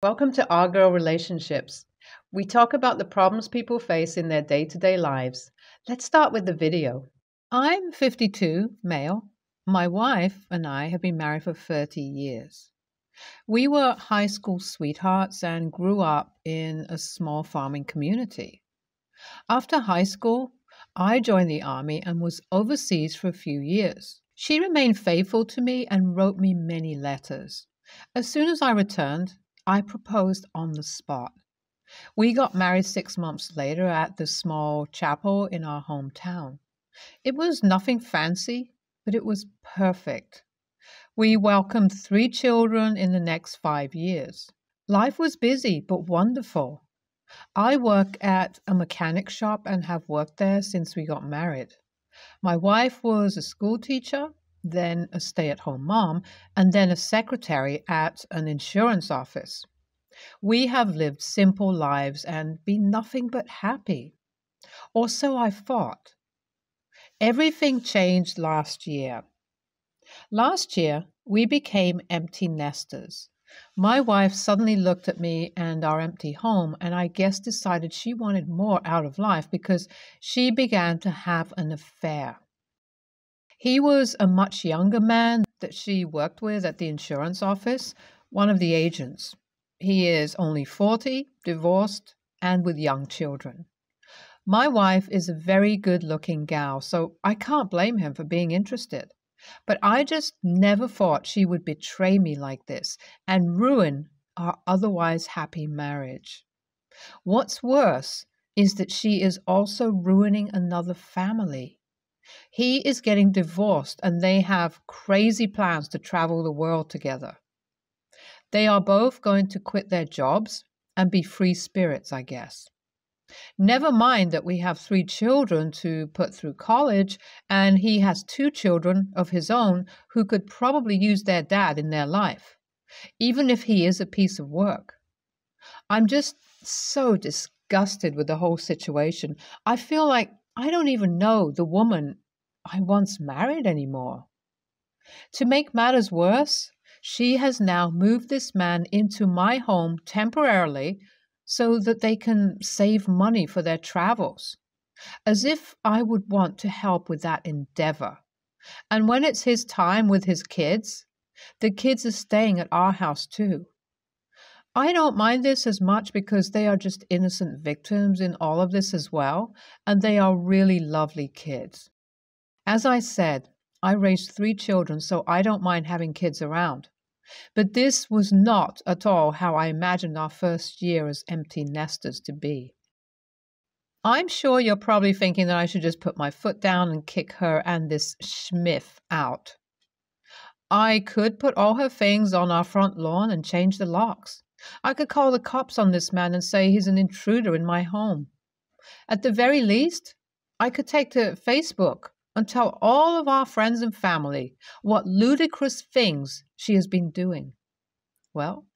Welcome to rGirl Relationships. We talk about the problems people face in their day to day lives. Let's start with the video. I'm 52, male. My wife and I have been married for 30 years. We were high school sweethearts and grew up in a small farming community. After high school, I joined the army and was overseas for a few years. She remained faithful to me and wrote me many letters. As soon as I returned, I proposed on the spot. We got married six months later at the small chapel in our hometown. It was nothing fancy, but it was perfect. We welcomed three children in the next five years. Life was busy but wonderful. I work at a mechanic shop and have worked there since we got married. My wife was a school teacher then a stay at home mom, and then a secretary at an insurance office. We have lived simple lives and been nothing but happy. Or so I thought. Everything changed last year. Last year, we became empty nesters. My wife suddenly looked at me and our empty home, and I guess decided she wanted more out of life because she began to have an affair. He was a much younger man that she worked with at the insurance office, one of the agents. He is only 40, divorced, and with young children. My wife is a very good looking gal, so I can't blame him for being interested. But I just never thought she would betray me like this and ruin our otherwise happy marriage. What's worse is that she is also ruining another family. He is getting divorced and they have crazy plans to travel the world together. They are both going to quit their jobs and be free spirits, I guess. Never mind that we have three children to put through college, and he has two children of his own who could probably use their dad in their life, even if he is a piece of work. I'm just so disgusted with the whole situation. I feel like I don't even know the woman I once married anymore. To make matters worse, she has now moved this man into my home temporarily so that they can save money for their travels, as if I would want to help with that endeavor. And when it's his time with his kids, the kids are staying at our house too. I don't mind this as much because they are just innocent victims in all of this as well, and they are really lovely kids. As I said, I raised three children, so I don't mind having kids around. But this was not at all how I imagined our first year as empty nesters to be. I'm sure you're probably thinking that I should just put my foot down and kick her and this Schmiff out. I could put all her things on our front lawn and change the locks. I could call the cops on this man and say he's an intruder in my home. At the very least, I could take to Facebook and tell all of our friends and family what ludicrous things she has been doing. Well,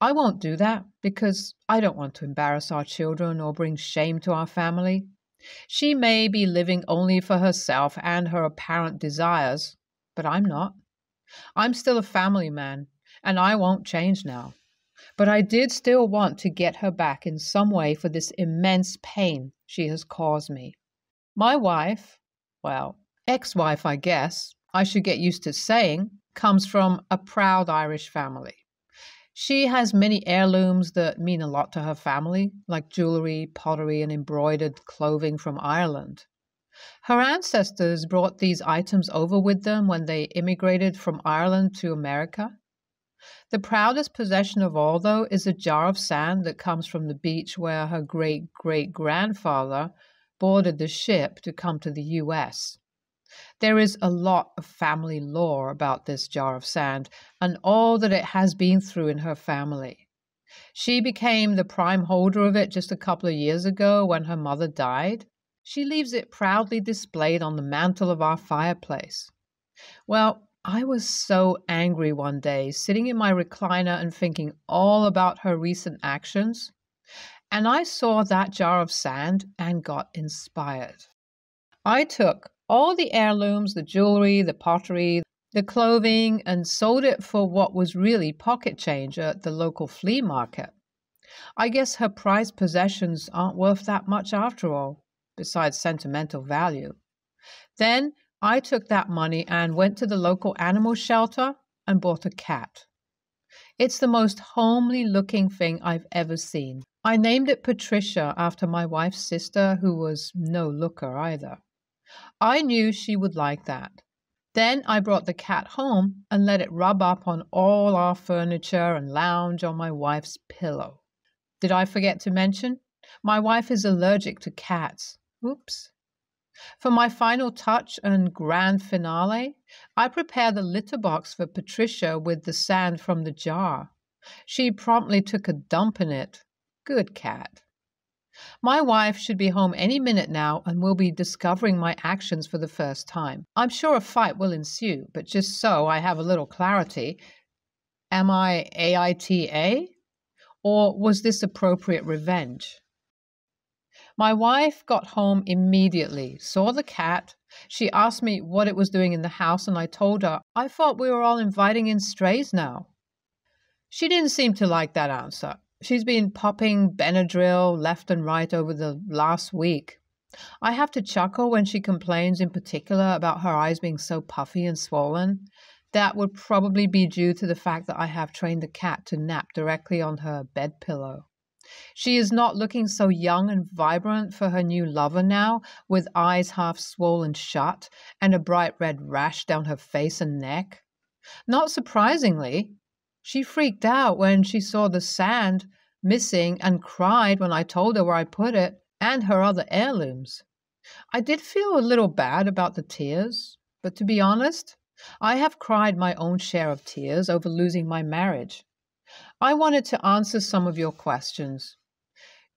I won't do that because I don't want to embarrass our children or bring shame to our family. She may be living only for herself and her apparent desires, but I'm not. I'm still a family man, and I won't change now. But I did still want to get her back in some way for this immense pain she has caused me. My wife, well, ex wife, I guess, I should get used to saying, comes from a proud Irish family. She has many heirlooms that mean a lot to her family, like jewelry, pottery, and embroidered clothing from Ireland. Her ancestors brought these items over with them when they immigrated from Ireland to America. The proudest possession of all, though, is a jar of sand that comes from the beach where her great great grandfather boarded the ship to come to the U.S. There is a lot of family lore about this jar of sand and all that it has been through in her family. She became the prime holder of it just a couple of years ago when her mother died. She leaves it proudly displayed on the mantel of our fireplace. Well, I was so angry one day, sitting in my recliner and thinking all about her recent actions. And I saw that jar of sand and got inspired. I took all the heirlooms, the jewelry, the pottery, the clothing and sold it for what was really pocket change at the local flea market. I guess her prized possessions aren't worth that much after all, besides sentimental value. Then I took that money and went to the local animal shelter and bought a cat. It's the most homely looking thing I've ever seen. I named it Patricia after my wife's sister, who was no looker either. I knew she would like that. Then I brought the cat home and let it rub up on all our furniture and lounge on my wife's pillow. Did I forget to mention? My wife is allergic to cats. Oops. For my final touch and grand finale, I prepare the litter box for Patricia with the sand from the jar. She promptly took a dump in it. Good cat. My wife should be home any minute now and will be discovering my actions for the first time. I'm sure a fight will ensue, but just so I have a little clarity, am I AITA? Or was this appropriate revenge? My wife got home immediately, saw the cat. She asked me what it was doing in the house, and I told her I thought we were all inviting in strays now. She didn't seem to like that answer. She's been popping Benadryl left and right over the last week. I have to chuckle when she complains in particular about her eyes being so puffy and swollen. That would probably be due to the fact that I have trained the cat to nap directly on her bed pillow. She is not looking so young and vibrant for her new lover now, with eyes half swollen shut and a bright red rash down her face and neck. Not surprisingly, she freaked out when she saw the sand missing and cried when I told her where I put it and her other heirlooms. I did feel a little bad about the tears, but to be honest, I have cried my own share of tears over losing my marriage. I wanted to answer some of your questions.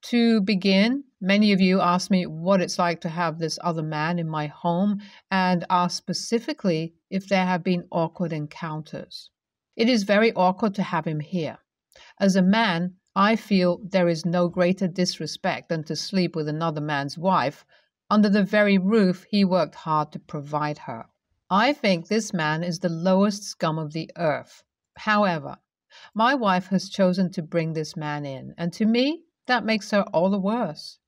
To begin, many of you asked me what it's like to have this other man in my home and asked specifically if there have been awkward encounters. It is very awkward to have him here. As a man, I feel there is no greater disrespect than to sleep with another man's wife under the very roof he worked hard to provide her. I think this man is the lowest scum of the earth. However, my wife has chosen to bring this man in, and to me, that makes her all the worse.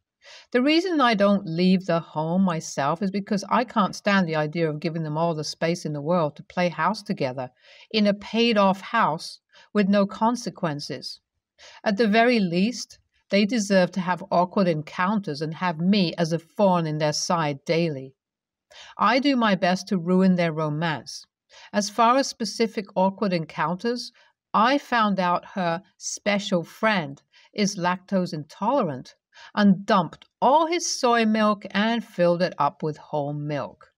The reason I don't leave the home myself is because I can't stand the idea of giving them all the space in the world to play house together in a paid off house with no consequences. At the very least, they deserve to have awkward encounters and have me as a thorn in their side daily. I do my best to ruin their romance. As far as specific awkward encounters, I found out her special friend is lactose intolerant and dumped all his soy milk and filled it up with whole milk.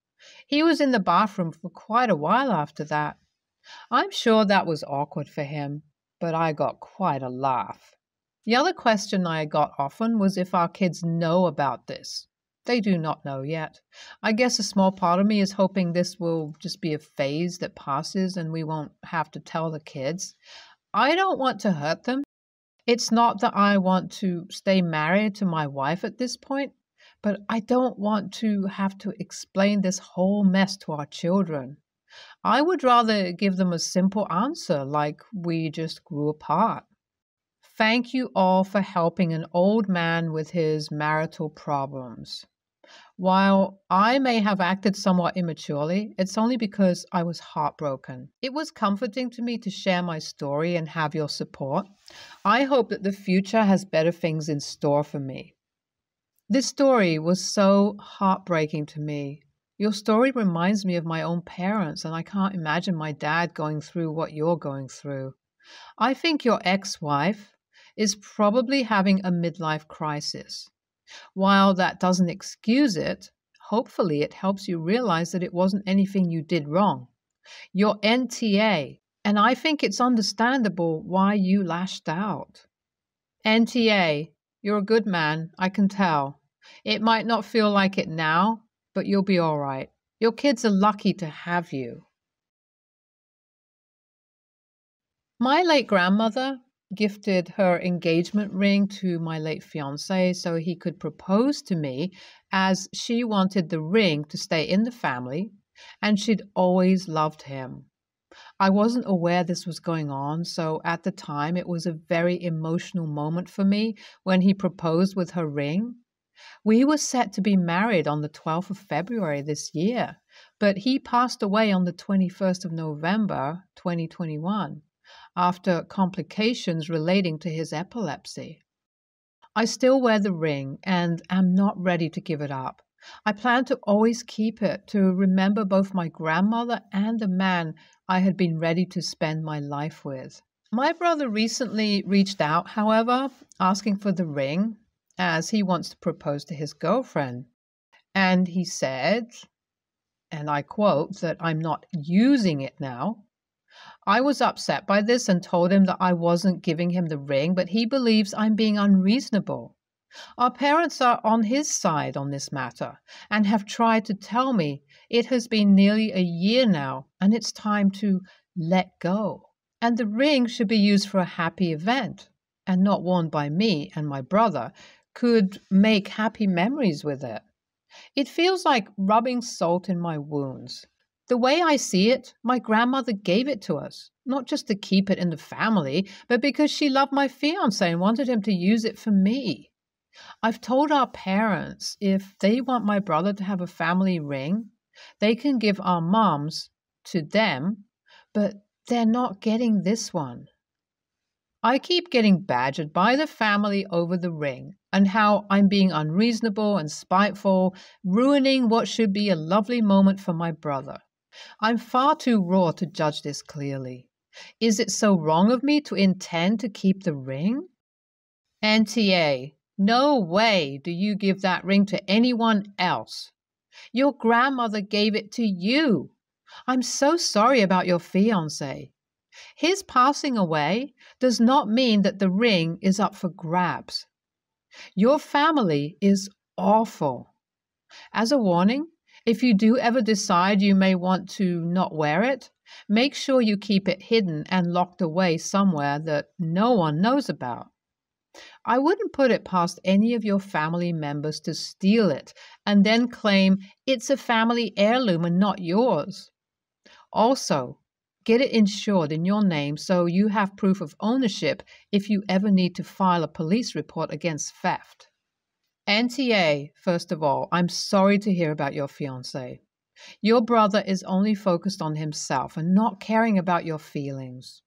He was in the bathroom for quite a while after that. I'm sure that was awkward for him, but I got quite a laugh. The other question I got often was if our kids know about this. They do not know yet. I guess a small part of me is hoping this will just be a phase that passes and we won't have to tell the kids. I don't want to hurt them. It's not that I want to stay married to my wife at this point, but I don't want to have to explain this whole mess to our children. I would rather give them a simple answer like we just grew apart. Thank you all for helping an old man with his marital problems. While I may have acted somewhat immaturely, it's only because I was heartbroken. It was comforting to me to share my story and have your support. I hope that the future has better things in store for me. This story was so heartbreaking to me. Your story reminds me of my own parents, and I can't imagine my dad going through what you're going through. I think your ex wife is probably having a midlife crisis. While that doesn't excuse it, hopefully it helps you realize that it wasn't anything you did wrong. Your NTA, and I think it's understandable why you lashed out. NTA, you're a good man, I can tell. It might not feel like it now, but you'll be all right. Your kids are lucky to have you. My late grandmother gifted her engagement ring to my late fiance so he could propose to me, as she wanted the ring to stay in the family and she'd always loved him. I wasn't aware this was going on, so at the time it was a very emotional moment for me when he proposed with her ring. We were set to be married on the 12th of February this year, but he passed away on the 21st of November 2021 after complications relating to his epilepsy. I still wear the ring and am not ready to give it up. I plan to always keep it to remember both my grandmother and the man I had been ready to spend my life with. My brother recently reached out, however, asking for the ring as he wants to propose to his girlfriend. And he said, and I quote, that I'm not using it now. I was upset by this and told him that I wasn't giving him the ring, but he believes I'm being unreasonable. Our parents are on his side on this matter and have tried to tell me it has been nearly a year now and it's time to let go. And the ring should be used for a happy event and not worn by me and my brother could make happy memories with it. It feels like rubbing salt in my wounds. The way I see it, my grandmother gave it to us, not just to keep it in the family, but because she loved my fiance and wanted him to use it for me. I've told our parents if they want my brother to have a family ring, they can give our moms to them, but they're not getting this one. I keep getting badgered by the family over the ring and how I'm being unreasonable and spiteful, ruining what should be a lovely moment for my brother. I'm far too raw to judge this clearly. Is it so wrong of me to intend to keep the ring? NTA, no way do you give that ring to anyone else. Your grandmother gave it to you. I'm so sorry about your fiance. His passing away does not mean that the ring is up for grabs. Your family is awful. As a warning, if you do ever decide you may want to not wear it, make sure you keep it hidden and locked away somewhere that no one knows about. I wouldn't put it past any of your family members to steal it and then claim it's a family heirloom and not yours. Also, get it insured in your name so you have proof of ownership if you ever need to file a police report against theft. NTA, first of all, I'm sorry to hear about your fiance. Your brother is only focused on himself and not caring about your feelings,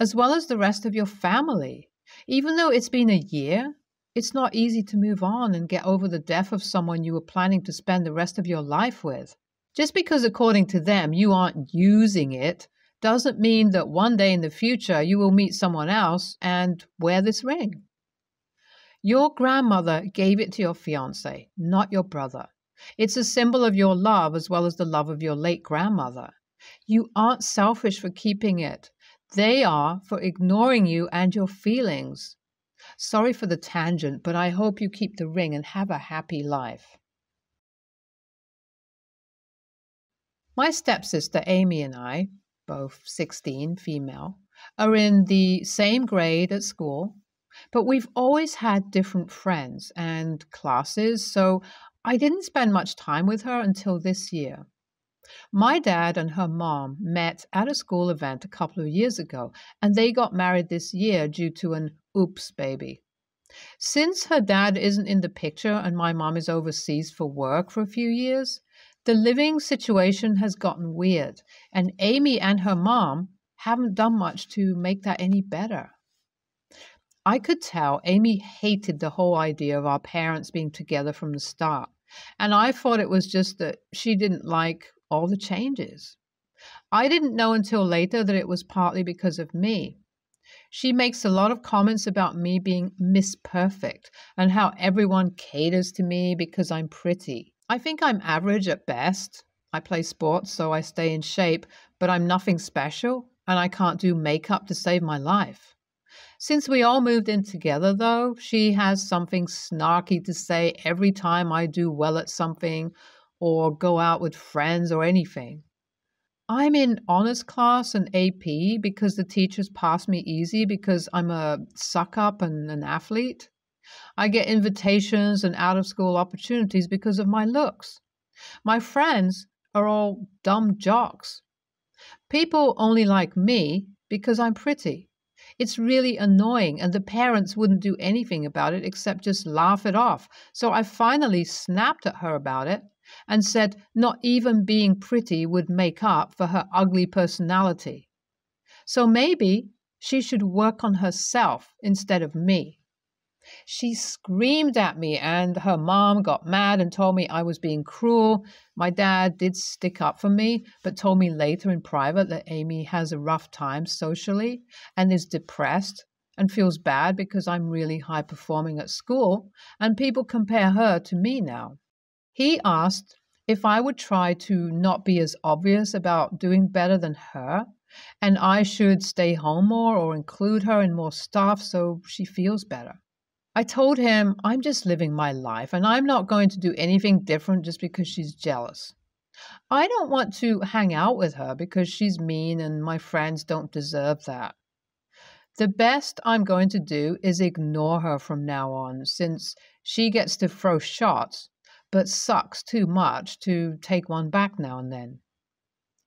as well as the rest of your family. Even though it's been a year, it's not easy to move on and get over the death of someone you were planning to spend the rest of your life with. Just because, according to them, you aren't using it doesn't mean that one day in the future you will meet someone else and wear this ring. Your grandmother gave it to your fiance, not your brother. It's a symbol of your love as well as the love of your late grandmother. You aren't selfish for keeping it. They are for ignoring you and your feelings. Sorry for the tangent, but I hope you keep the ring and have a happy life. My stepsister Amy and I, both 16, female, are in the same grade at school, but we've always had different friends and classes, so I didn't spend much time with her until this year. My dad and her mom met at a school event a couple of years ago, and they got married this year due to an oops baby. Since her dad isn't in the picture and my mom is overseas for work for a few years, the living situation has gotten weird, and Amy and her mom haven't done much to make that any better. I could tell Amy hated the whole idea of our parents being together from the start, and I thought it was just that she didn't like all the changes. I didn't know until later that it was partly because of me. She makes a lot of comments about me being Miss Perfect and how everyone caters to me because I'm pretty. I think I'm average at best. I play sports, so I stay in shape, but I'm nothing special, and I can't do makeup to save my life. Since we all moved in together, though, she has something snarky to say every time I do well at something or go out with friends or anything. I'm in honors class and AP because the teachers pass me easy because I'm a suck up and an athlete. I get invitations and out of school opportunities because of my looks. My friends are all dumb jocks. People only like me because I'm pretty. It's really annoying, and the parents wouldn't do anything about it except just laugh it off. So I finally snapped at her about it and said not even being pretty would make up for her ugly personality. So maybe she should work on herself instead of me. She screamed at me, and her mom got mad and told me I was being cruel. My dad did stick up for me, but told me later in private that Amy has a rough time socially and is depressed and feels bad because I'm really high performing at school, and people compare her to me now. He asked if I would try to not be as obvious about doing better than her, and I should stay home more or include her in more stuff so she feels better. I told him I'm just living my life and I'm not going to do anything different just because she's jealous. I don't want to hang out with her because she's mean and my friends don't deserve that. The best I'm going to do is ignore her from now on since she gets to throw shots but sucks too much to take one back now and then.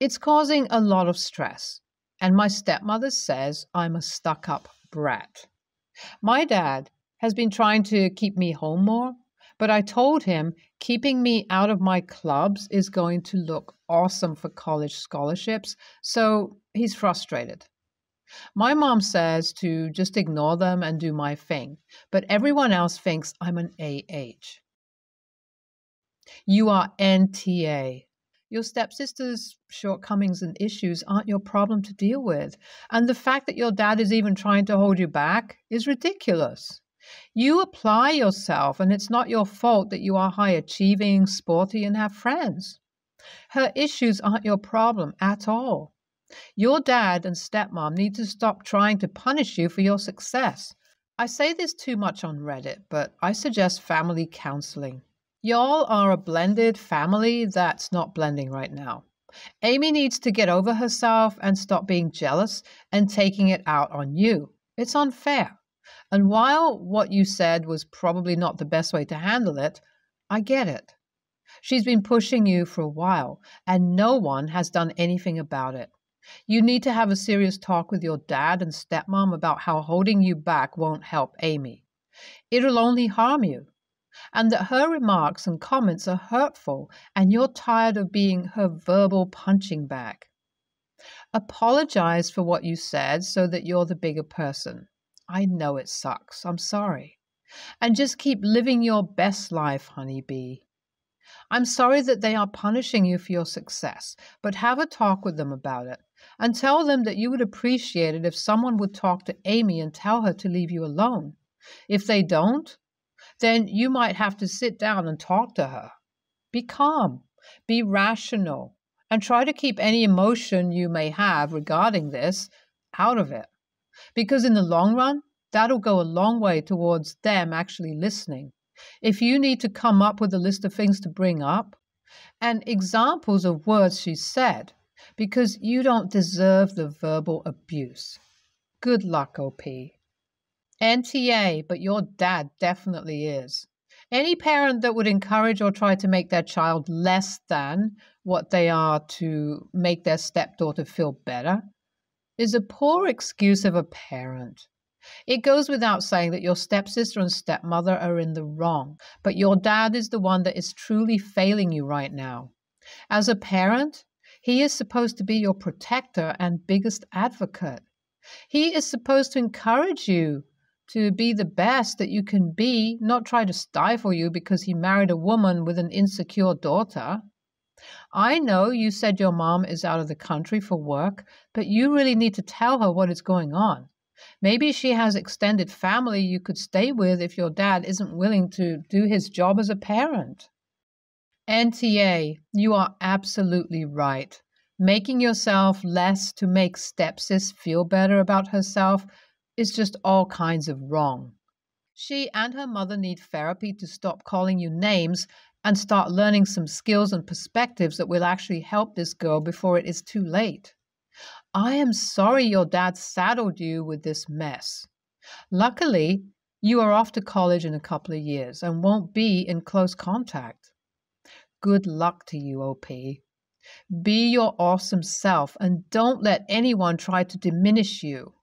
It's causing a lot of stress, and my stepmother says I'm a stuck up brat. My dad has been trying to keep me home more, but I told him keeping me out of my clubs is going to look awesome for college scholarships, so he's frustrated. My mom says to just ignore them and do my thing, but everyone else thinks I'm an AH. You are NTA. Your stepsister's shortcomings and issues aren't your problem to deal with, and the fact that your dad is even trying to hold you back is ridiculous. You apply yourself, and it's not your fault that you are high achieving, sporty, and have friends. Her issues aren't your problem at all. Your dad and stepmom need to stop trying to punish you for your success. I say this too much on Reddit, but I suggest family counseling. Y'all are a blended family that's not blending right now. Amy needs to get over herself and stop being jealous and taking it out on you. It's unfair. And while what you said was probably not the best way to handle it, I get it. She's been pushing you for a while, and no one has done anything about it. You need to have a serious talk with your dad and stepmom about how holding you back won't help Amy. It'll only harm you. And that her remarks and comments are hurtful, and you're tired of being her verbal punching bag. Apologize for what you said so that you're the bigger person. I know it sucks. I'm sorry. And just keep living your best life, honeybee. I'm sorry that they are punishing you for your success, but have a talk with them about it and tell them that you would appreciate it if someone would talk to Amy and tell her to leave you alone. If they don't, then you might have to sit down and talk to her. Be calm, be rational, and try to keep any emotion you may have regarding this out of it. Because in the long run, that'll go a long way towards them actually listening. If you need to come up with a list of things to bring up and examples of words she said, because you don't deserve the verbal abuse. Good luck, OP. NTA, but your dad definitely is. Any parent that would encourage or try to make their child less than what they are to make their stepdaughter feel better is a poor excuse of a parent. It goes without saying that your stepsister and stepmother are in the wrong, but your dad is the one that is truly failing you right now. As a parent, he is supposed to be your protector and biggest advocate. He is supposed to encourage you to be the best that you can be, not try to stifle you because he married a woman with an insecure daughter. I know you said your mom is out of the country for work, but you really need to tell her what is going on. Maybe she has extended family you could stay with if your dad isn't willing to do his job as a parent. NTA, you are absolutely right. Making yourself less to make stepsis feel better about herself is just all kinds of wrong. She and her mother need therapy to stop calling you names and start learning some skills and perspectives that will actually help this girl before it is too late. I am sorry your dad saddled you with this mess. Luckily, you are off to college in a couple of years and won't be in close contact. Good luck to you, OP. Be your awesome self and don't let anyone try to diminish you.